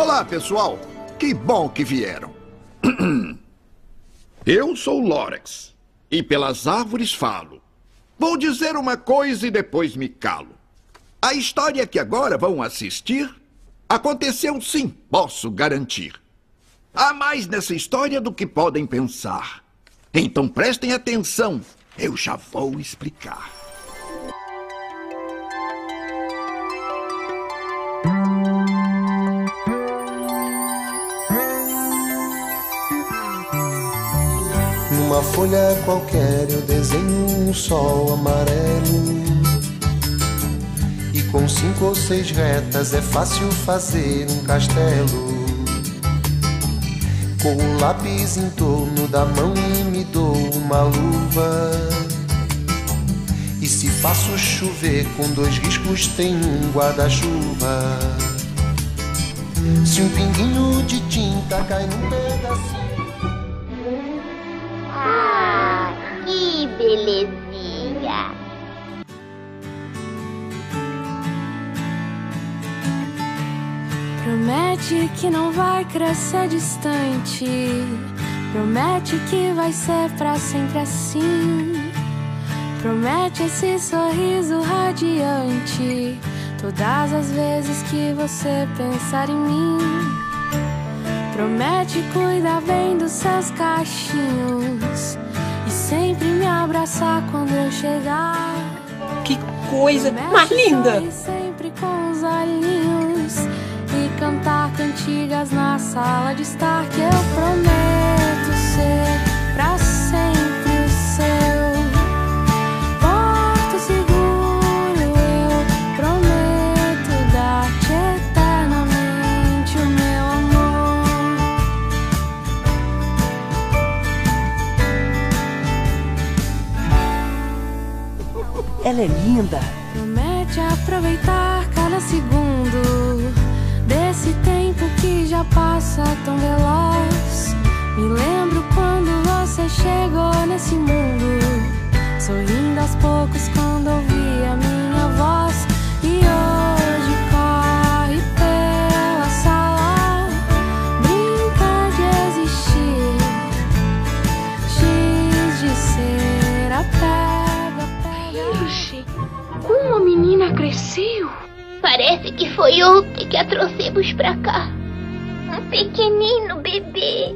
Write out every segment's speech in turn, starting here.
Olá, pessoal. Que bom que vieram. Eu sou Lorex e pelas árvores falo. Vou dizer uma coisa e depois me calo. A história que agora vão assistir aconteceu sim, posso garantir. Há mais nessa história do que podem pensar. Então prestem atenção, eu já vou explicar. Numa folha qualquer eu desenho um sol amarelo. E com cinco ou seis retas é fácil fazer um castelo. Com o lápis em torno da mão e me dou uma luva. E se faço chover com dois riscos, tem um guarda-chuva. Se um pinguinho de tinta cai num pedacinho. Promete que não vai crescer distante. Promete que vai ser pra sempre assim. Promete esse sorriso radiante. Todas as vezes que você pensar em mim. Promete cuidar bem dos seus cachinhos. E sempre me abraçar quando eu chegar. Que coisa mais linda! sempre com os olhinhos cantar cantigas na sala de estar que eu prometo ser pra sempre o seu. Porto seguro eu prometo dar-te eternamente o meu amor. Ela é linda. Promete aproveitar cada segundo desse tempo que já passa tão veloz. Parece que foi ontem que a trouxemos pra cá. Um pequenino bebê.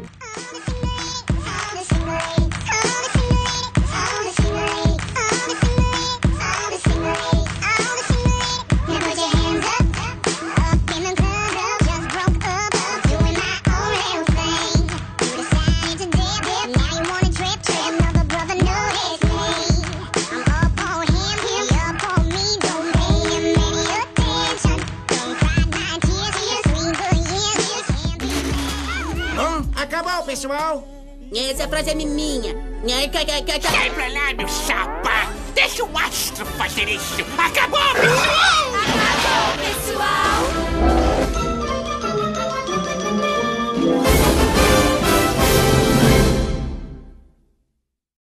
pessoal? Essa frase é minha. Sai pra lá, meu chapa! Deixa o astro fazer isso! Acabou! Acabou, pessoal!